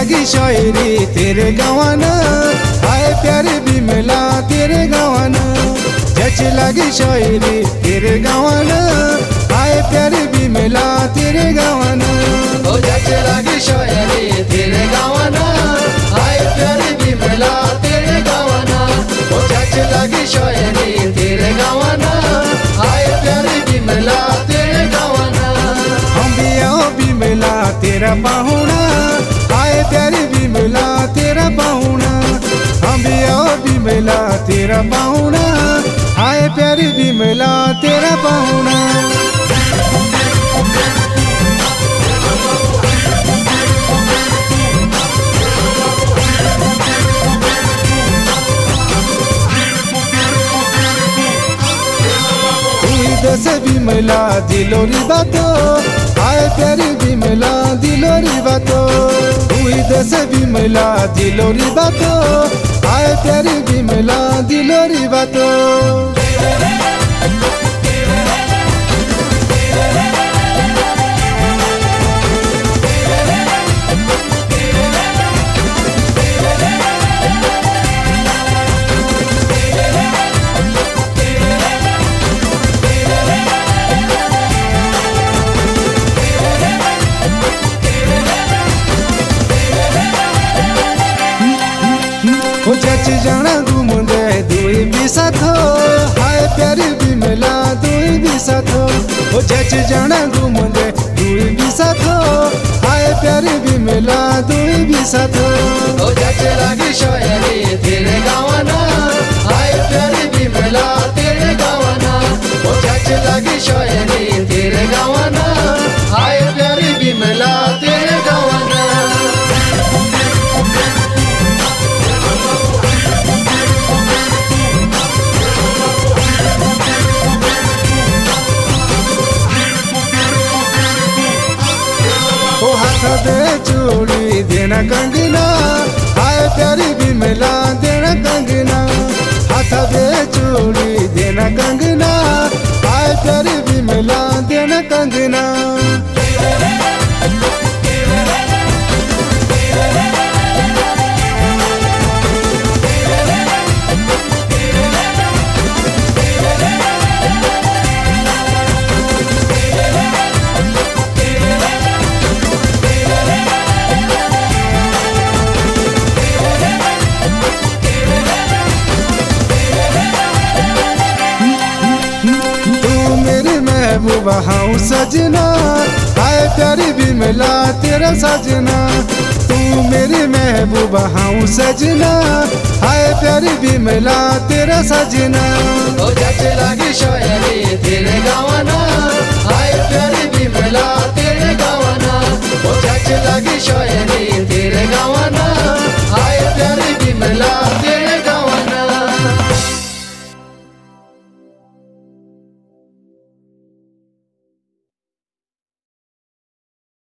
लगी शायरी तेरे गवाना। आए प्यारे भी मिला तेरे गवाना। जच लगी शायरी तेरे गवाना। आए प्यारे भी मिला तेरे गवाना। ओ जच लगी शायरी तेरे गवाना। आए प्यारे भी मिला तेरे गवाना। ओ जच लगी शायरी तेरे गवाना। आए प्यारे भी मिला तेरे गवाना। हम भी आओ भी मिला तेरा पाहुना तेरा पाहुना आए प्यारे भी मिला, तेरा पाहुना दस भी मिला, दिलोरी बातो। आए प्यारी भी मिला, दिलोरी बातो। हुई दस भी मैला दिलोरी बातो। आए प्यारी भी मिला दिलोरी बातो। ओ जच जाना घूमदे दुई भी साथो हाय प्यारी भी मिला दुई भी साथो ओ जच जाना घूमदे दुई भी साथो हाय प्यारी भी मिला दुई भी साथो ओ जच लगी शायरी तेरे गवाना चूड़ी देना कंगना। आए प्यारी भी मिला देना कंगना। हाथ बे चोली देना कंगना। हाँ सजना। आए प्यारी भी मिला तेरा सजना। तू मेरी महबूबा हाँ सजना। आए प्यारी भी मिला तेरा सजना। ओ लगी शायरी, तेरे गवाना